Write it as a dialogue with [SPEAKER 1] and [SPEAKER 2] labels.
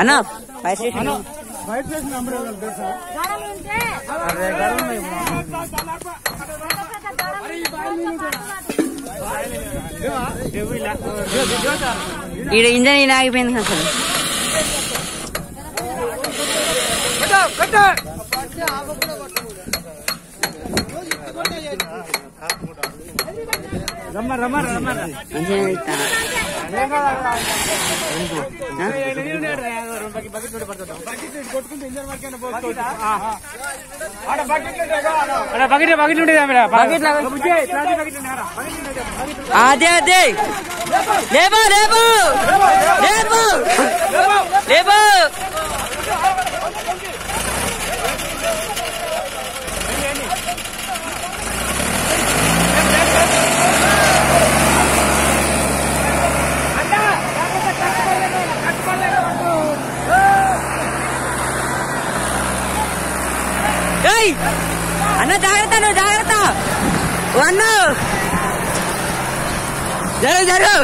[SPEAKER 1] అన్న fire station
[SPEAKER 2] తెలుసా? అరే.
[SPEAKER 1] ఈడ ఇంజన్ ఈయన ఆగిపోయింది అసలు.
[SPEAKER 2] రమ్మని రమ్మని రమ్మని.
[SPEAKER 1] ఇంజన్ ఇస్తాను
[SPEAKER 2] బకెట్ బకెట్ ఉండేది
[SPEAKER 1] బకెట్ అదే అదే లేబా లేబా లేబో ఏయ్ అన్న జాగ్రత్త నువ్వు జాగ్రత్త. అన్న. జరు జరు